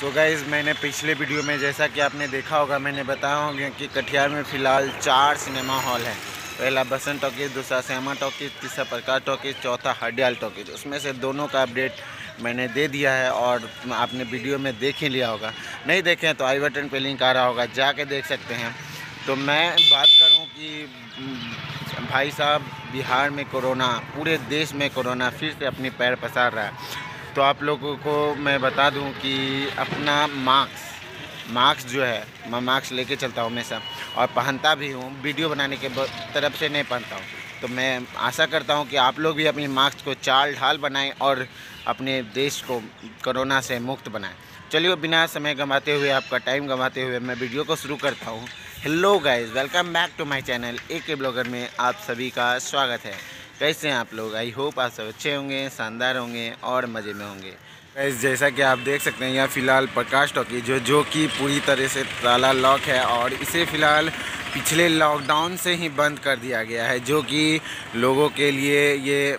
सो so guys मैंने पिछले video में जैसा कि आपने देखा होगा, मैंने बताया होगा कि कटिहार में फ़िलहाल चार सिनेमा हॉल हैं। पहला बसंत टॉकीज, दूसरा श्यामा टॉकीज, तीसरा प्रकाश टॉकीज, चौथा हडियाल टॉकीज। उसमें से दोनों का अपडेट मैंने दे दिया है और आपने वीडियो में देख ही लिया होगा। नहीं देखें तो आई बटन पर लिंक आ रहा होगा, जाके देख सकते हैं। तो मैं बात करूँ कि, भाई साहब, बिहार में कोरोना, पूरे देश में कोरोना फिर से अपनी पैर पसार रहा है। तो आप लोगों को मैं बता दूँ कि अपना मास्क मास्क जो है, मैं मास्क लेके चलता हूँ हमेशा। और पहनता भी हूँ, वीडियो बनाने के तरफ़ से नहीं पहनता हूँ। तो मैं आशा करता हूँ कि आप लोग भी अपनी मास्क को चाल ढाल बनाएँ और अपने देश को कोरोना से मुक्त बनाएँ। चलिए, बिना समय गंवाते हुए, आपका टाइम गंवाते हुए मैं वीडियो को शुरू करता हूँ। Hello guys welcome back to my channel A K blogger में आप सभी का स्वागत है। कैसे हैं आप लोग? आई होप आप सब अच्छे होंगे, शानदार होंगे और मज़े में होंगे। गैस जैसा कि आप देख सकते हैं, यहाँ फ़िलहाल प्रकाश टॉकी जो जो कि पूरी तरह से ताला लॉक है और इसे फ़िलहाल पिछले लॉकडाउन से ही बंद कर दिया गया है, जो कि लोगों के लिए ये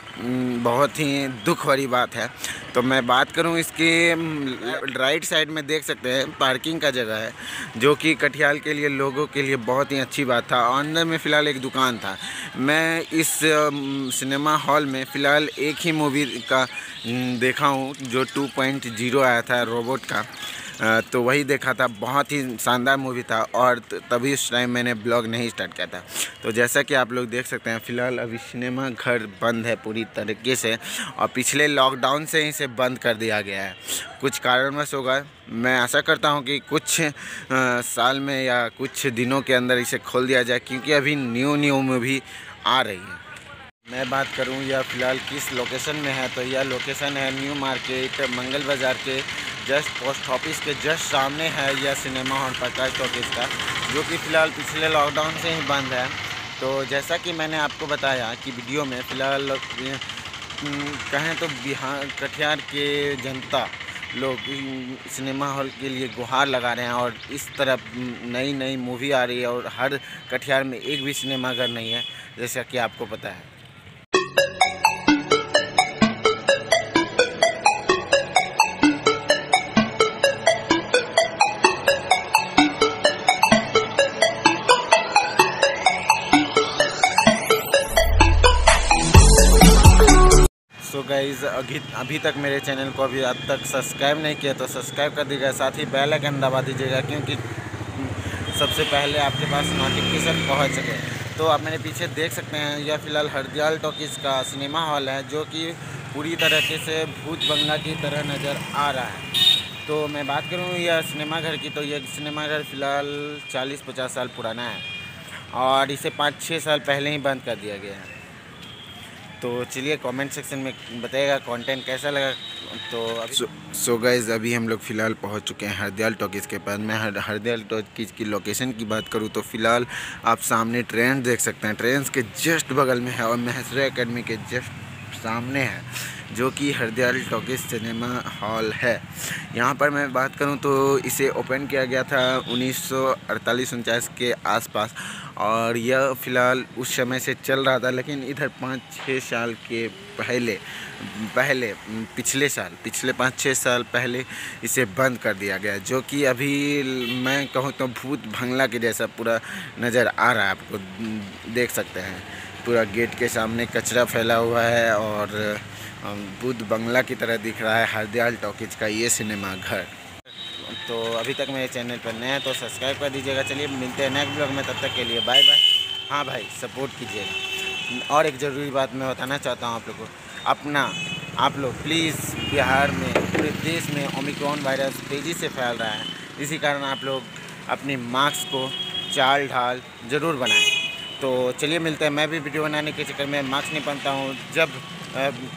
बहुत ही दुख भरी बात है। तो मैं बात करूँ इसके राइट साइड में देख सकते हैं पार्किंग का जगह है, जो कि कटिहाल के लिए, लोगों के लिए बहुत ही अच्छी बात था। अंदर में फ़िलहाल एक दुकान था। मैं इस सिनेमा हॉल में फ़िलहाल एक ही मूवी का देखा हूँ, जो 2.0 आया था रोबोट का। तो वही देखा था बहुत ही शानदार मूवी था और तभी उस टाइम मैंने ब्लॉग नहीं स्टार्ट किया था। तो जैसा कि आप लोग देख सकते हैं फ़िलहाल अभी सिनेमा घर बंद है पूरी तरीके से और पिछले लॉकडाउन से ही इसे बंद कर दिया गया है। कुछ कारणवश होगा मैं आशा करता हूँ कि कुछ आ, साल में या कुछ दिनों के अंदर इसे खोल दिया जाए क्योंकि अभी न्यू न्यू मूवी आ रही है। मैं बात करूँ यह फ़िलहाल किस लोकेशन में है? तो यह लोकेशन है न्यू मार्केट मंगल बाज़ार के जस्ट पोस्ट ऑफ़िस के जस्ट सामने है यह सिनेमा हॉल प्रकाश टॉकीज़ का, जो कि फ़िलहाल पिछले लॉकडाउन से ही बंद है। तो जैसा कि मैंने आपको बताया कि वीडियो में फ़िलहाल कहें तो बिहार, कटिहार के जनता लोग सिनेमा हॉल के लिए गुहार लगा रहे हैं और इस तरफ़ नई नई मूवी आ रही है और हर कटिहार में एक भी सिनेमाघर नहीं है, जैसा कि आपको पता है। गाइज़ अभी अभी तक मेरे चैनल को अभी अब तक सब्सक्राइब नहीं किया तो सब्सक्राइब कर दीजिएगा। साथ ही बेल आइकन दबा दीजिएगा, क्योंकि सबसे पहले आपके पास नोटिफिकेशन पहुँच सके। तो आप मेरे पीछे देख सकते हैं, यह फ़िलहाल हरदयाल टॉकीज़ का सिनेमा हॉल है, जो कि पूरी तरीके से भूत बंगला की तरह नज़र आ रहा है। तो मैं बात करूँ यह सिनेमा घर की तो यह सिनेमा घर फ़िलहाल चालीस पचास साल पुराना है और इसे पाँच छः साल पहले ही बंद कर दिया गया है। तो चलिए कमेंट सेक्शन में बताइएगा कंटेंट कैसा लगा। तो अभी सो so, गाइज़ so अभी हम लोग फ़िलहाल पहुँच चुके हैं हरदयाल टॉकीज़ के पास। मैं हर हरदयाल टॉकीज़ की लोकेशन की बात करूँ तो फ़िलहाल आप सामने ट्रेन देख सकते हैं। ट्रेन के जस्ट बगल में है और महसरा अकेडमी के जस्ट सामने है जो कि हरदयाल टॉकीज सिनेमा हॉल है। यहाँ पर मैं बात करूँ तो इसे ओपन किया गया था उन्नीस सौ के आसपास। और यह फ़िलहाल उस समय से चल रहा था, लेकिन इधर पाँच छः साल के पहले पहले पिछले साल, पिछले पाँच छः साल पहले इसे बंद कर दिया गया, जो कि अभी मैं कहूँ तो भूत भंगला के जैसा पूरा नज़र आ रहा है आपको देख सकते हैं। पूरा गेट के सामने कचरा फैला हुआ है और बुद्ध बंगला की तरह दिख रहा है, हरदयाल टॉकीज का ये सिनेमा घर। तो अभी तक मेरे चैनल पर नए हैं तो सब्सक्राइब कर दीजिएगा। चलिए, मिलते हैं नेक्स्ट ब्लॉग में, तब तक के लिए बाय बाय हाँ भाई सपोर्ट कीजिएगा। और एक ज़रूरी बात मैं बताना चाहता हूँ आप लोग को। अपना, आप लोग प्लीज़ बिहार में, पूरे देश में ओमिक्रॉन वायरस तेज़ी से फैल रहा है। इसी कारण आप लोग अपनी मास्क को चाल ढाल ज़रूर बनाएँ। तो चलिए, मिलते हैं। मैं भी वीडियो बनाने के चक्कर में मास्क नहीं पहनता हूँ। जब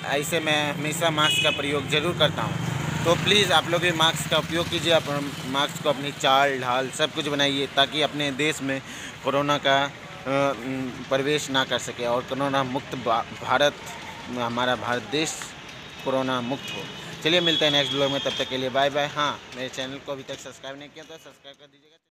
ऐसे मैं हमेशा मास्क का प्रयोग ज़रूर करता हूँ। तो प्लीज़ आप लोग भी मास्क का उपयोग कीजिए, आप मास्क को अपनी चाल, ढाल सब कुछ बनाइए ताकि अपने देश में कोरोना का प्रवेश ना कर सके और कोरोना मुक्त भारत, हमारा भारत देश कोरोना मुक्त हो। चलिए मिलते हैं नेक्स्ट ब्लॉग में, तब तक के लिए बाय बाय हाँ मेरे चैनल को अभी तक सब्सक्राइब नहीं किया तो सब्सक्राइब कर दीजिएगा।